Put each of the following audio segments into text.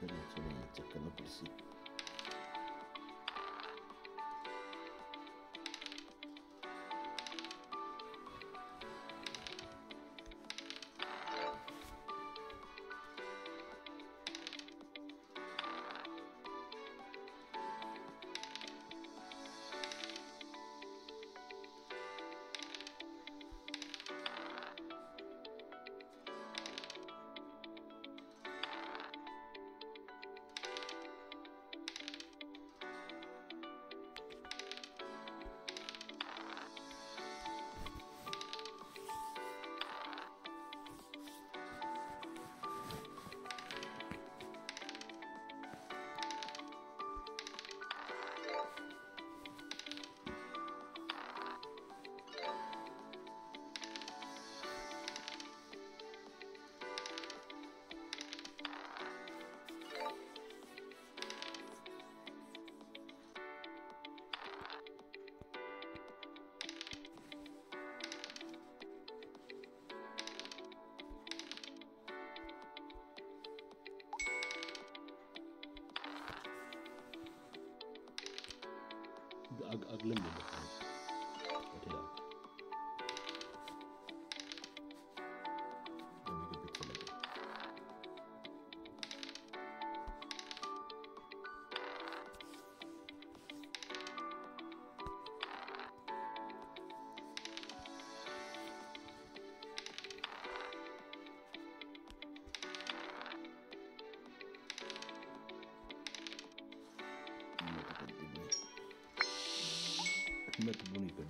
这里做的这可能不是。ak ak lënd muito bonita.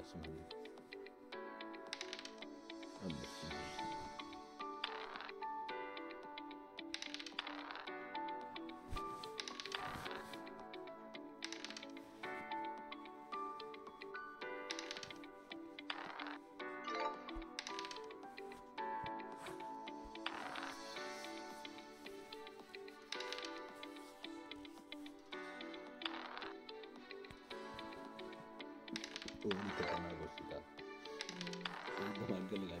Bless him. Oh, ini terkenal bos kita. Ini teman kan nggak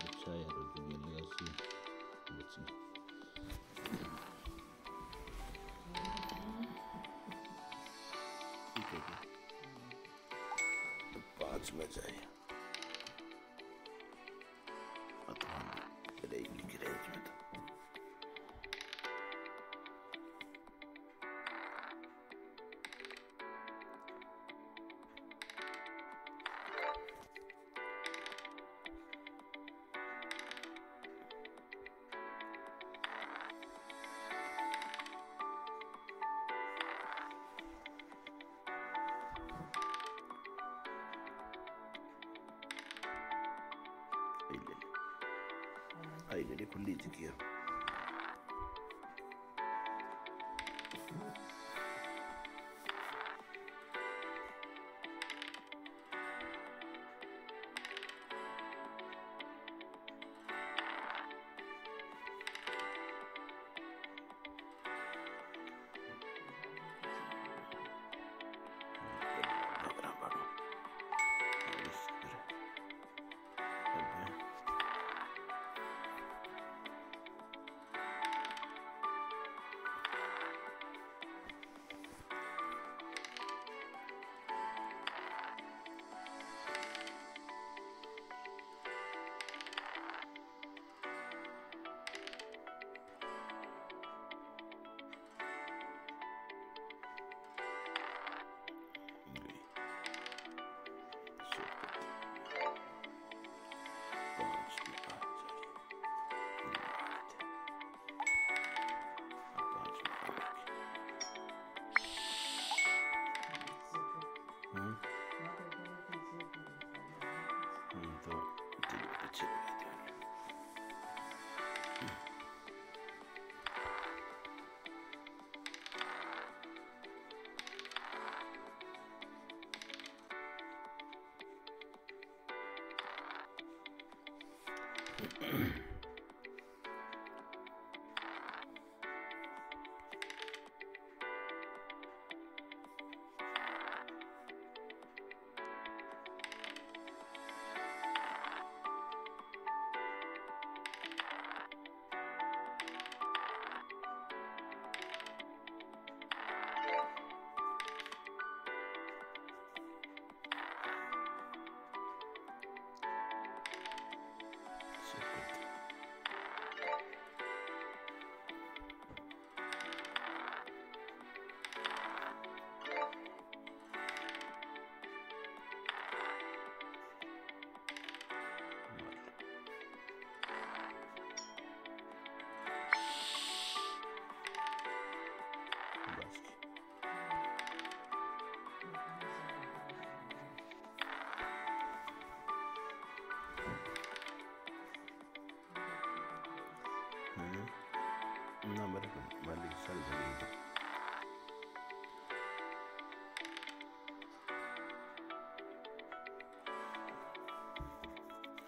अच्छा यार बच्ची पाँच में जाए आई मेरी खुली ज़िंदगी तीन पीछे लगा दिया सब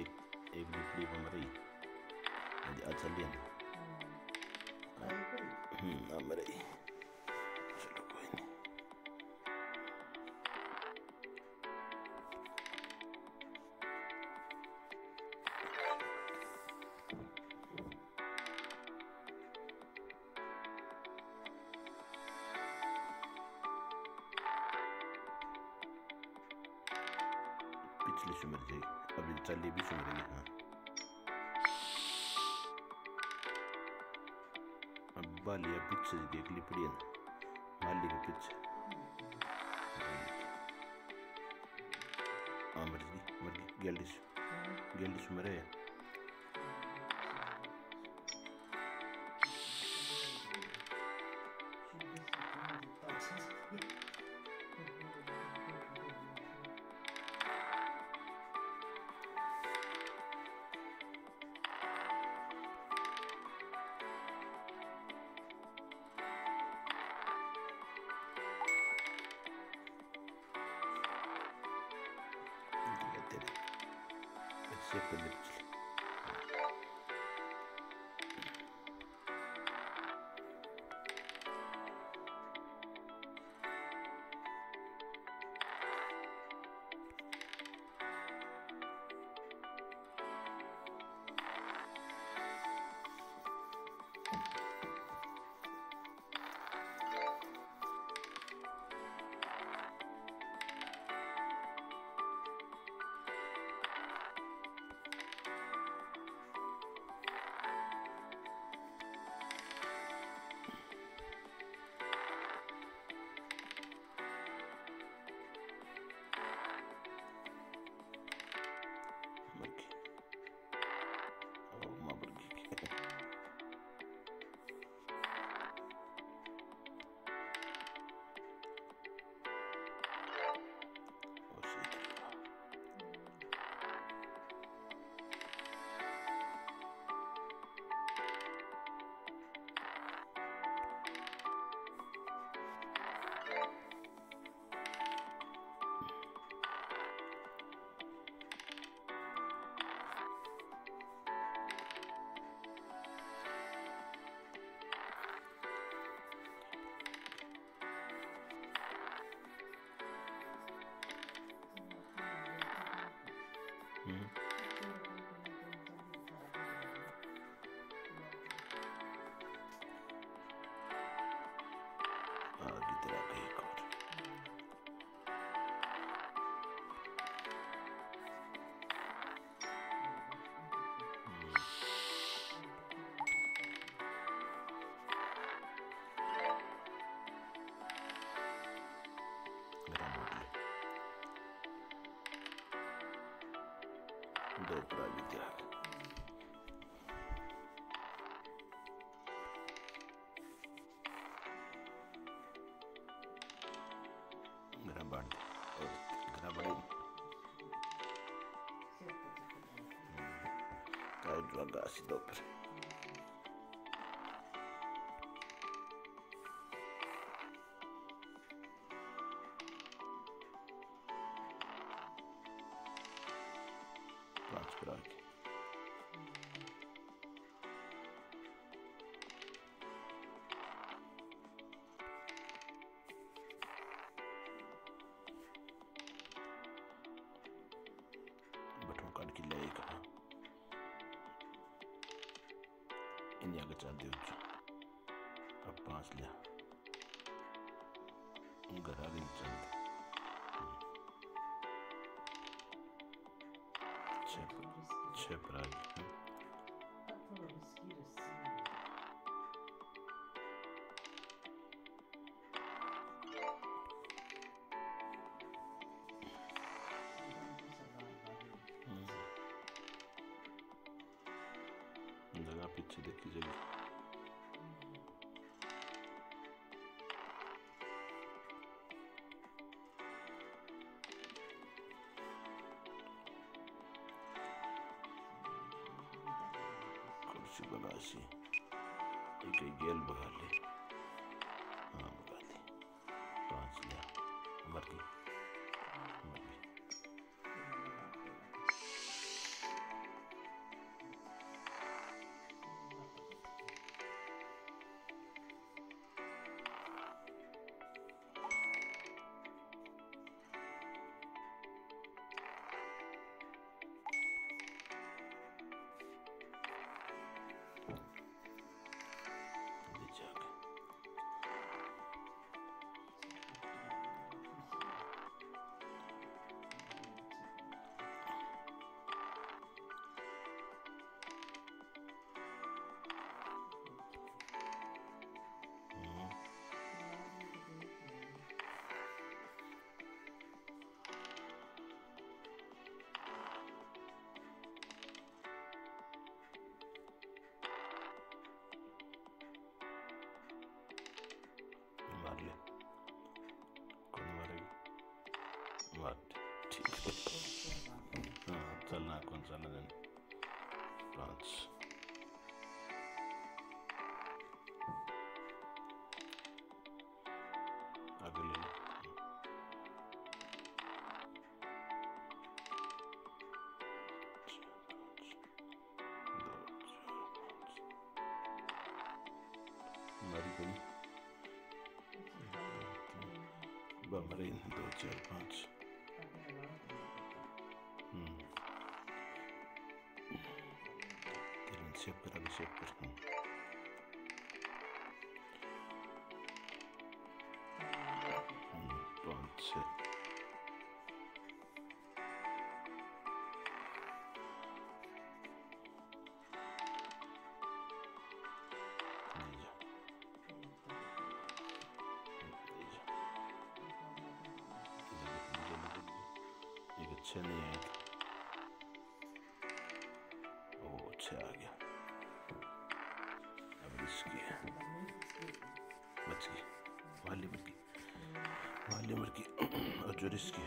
एक एक बिजली पर मरी यदि अच्छा लेना हम्म ना मरी चलो, कोई नहीं। पिछली सुमर जाएगी I've been totally before it, Bali a picture ke clip diyan. Bali ka picture. Ah, mari, mari, geldiş. Geldiş mera ya. गई थी मेरा बाँध और मेरा बड़ी काय ड्रग आसी इन आगे चल दे उच्च अब पाँच लिया घर आ पीछे देखी लीजिए बना सी एक बट ठीक है हाँ चलना कौन सा ना जाने पाँच अगले ले लो Marine, 2, 4, एक the अच्छा आ गया अब इसकी बच वाली मुर्गी वाली मुर्गी और जो रिस्की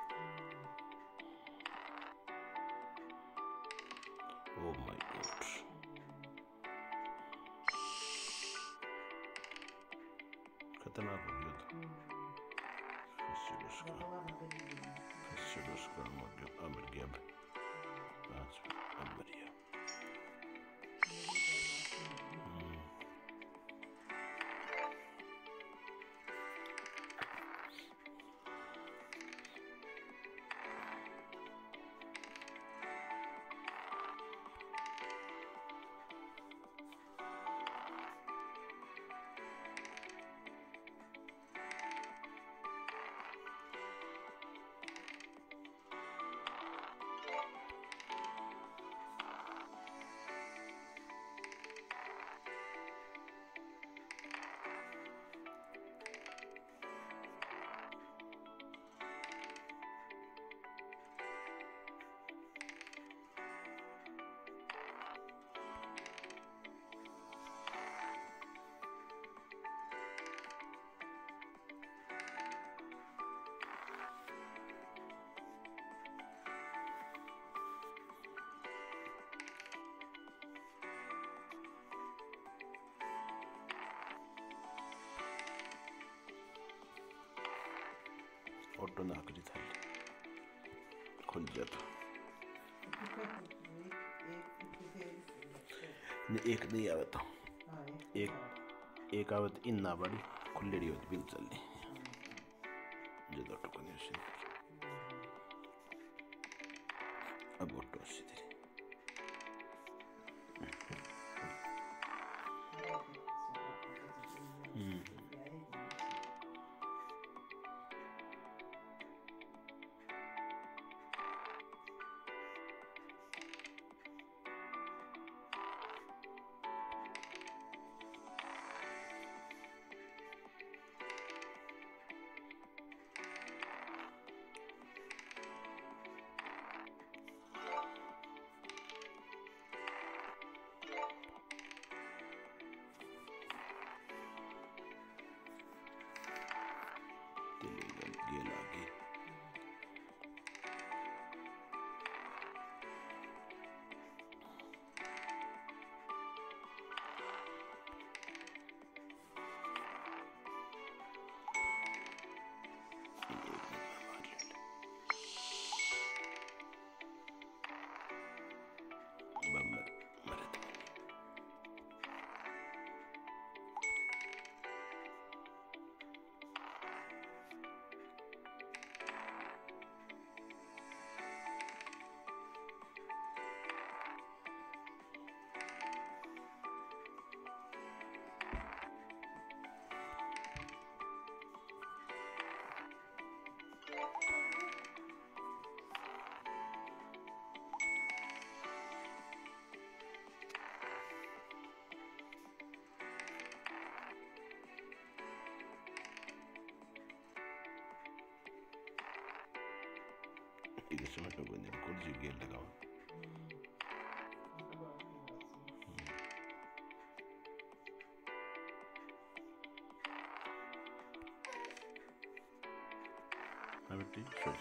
खतरनाक हो गया था फिर से उसका चलो उसका मर गया अब ऑटो ना करी था खुल जाता नहीं एक नहीं आवत एक एक आवत इन ना बड़ी खुल्लेड़ी होती बिन चलनी दूसरी गियर लगाओ। सोच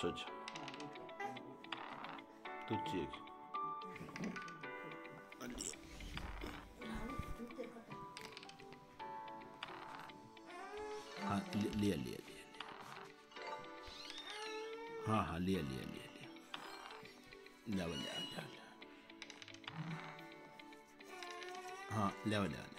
सोच। तो चेक 练练练练，哈哈，练练练练，练练练练，啊，练练。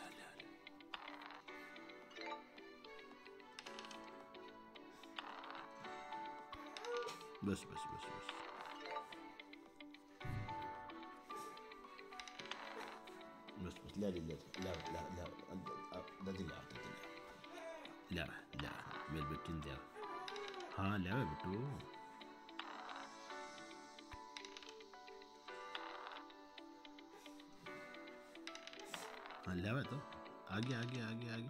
ले ल्या ल्या मेलबेटीन द्या हाँ लिया बेटू हाँ लिया तो आगे आगे आगे आगे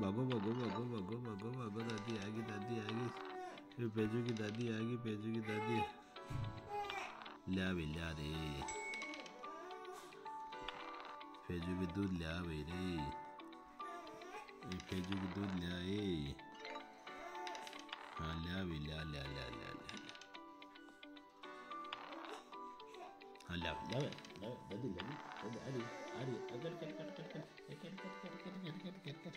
भागो भागो भागो भागो भागो भागो दादी आगे दादी आगे पेजू की दादी आगे पेजू की दादी ले भी लिया रे पेजू भी दूध लिया भाई रे epeycik dul ya ey. Hala bile hala hala hala hala. Hala bile evet. Evet dedi dedi. Dedi hadi hadi. Gel gel gel gel gel. Gel gel gel gel gel gel gel.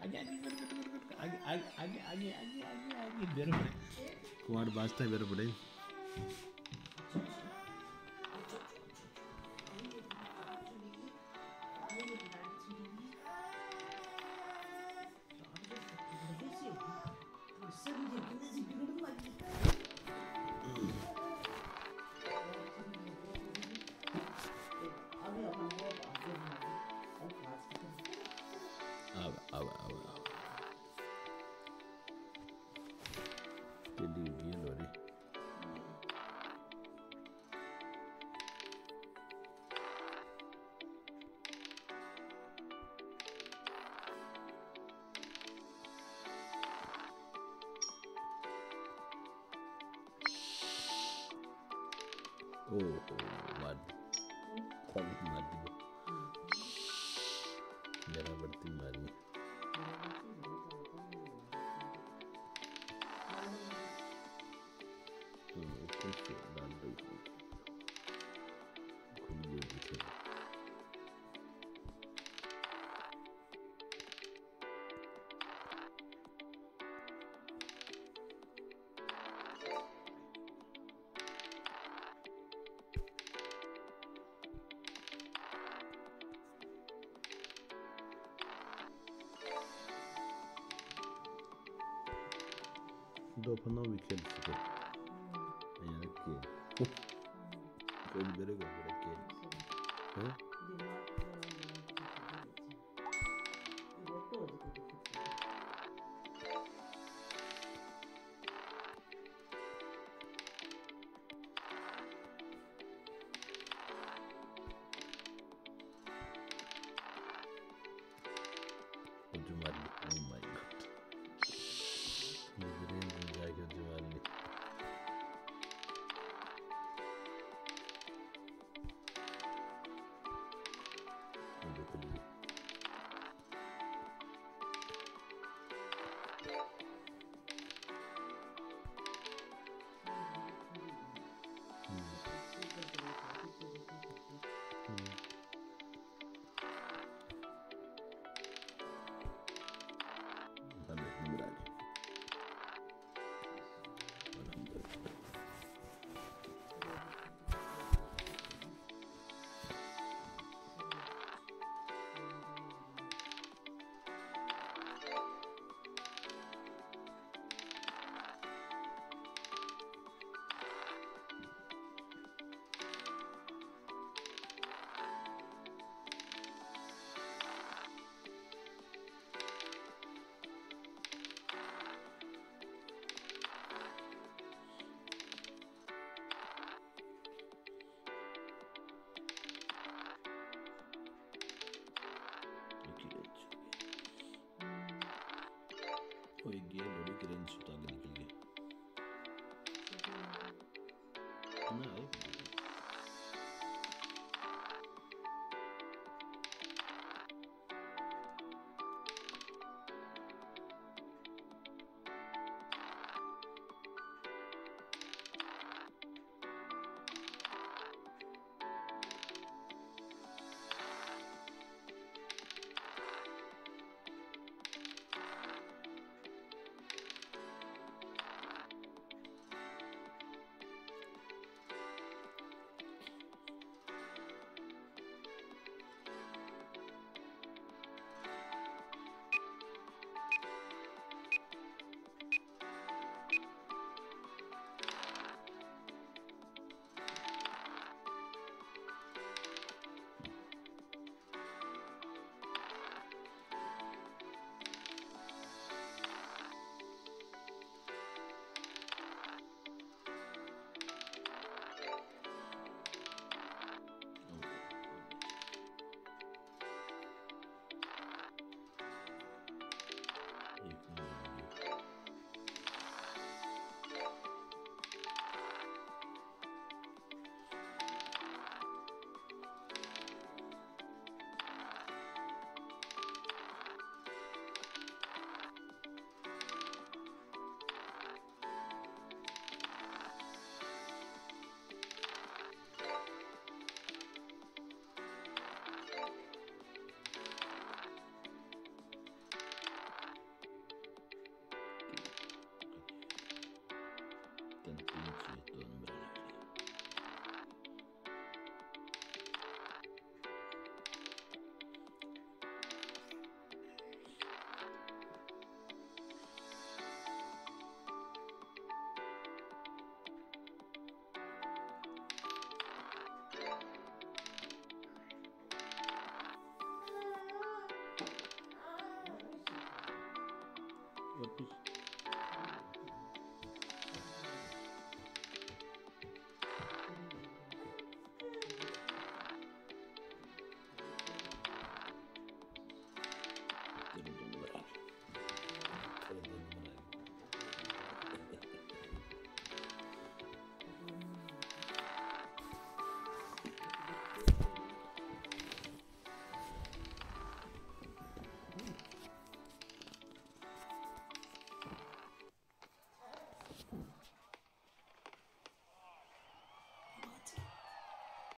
ಹಾಗೆ ಹಾಗೆ ಹಾಗೆ ಹಾಗೆ ಹಾಗೆ ಹಾಗೆ ಬೇರೆ ಬಿಡಿ ಕುಮಾರ್ ಬೇರೆ ಬಿಡಿ should open now we can skip. Yeah, okay. Go better go again. Huh? poegėlio reikia ir ant šito gali kilgi. Na, reikia.